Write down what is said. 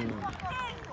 やった!